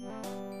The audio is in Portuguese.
Música